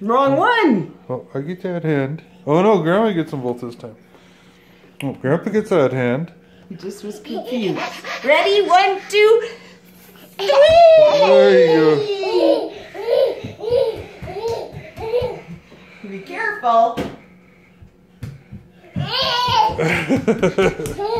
Wrong one. Oh, I get that hand. Oh no, Grandma gets them both this time. Oh, Grandpa gets that hand. He just was confused. Ready? One, two, three. There you Be careful.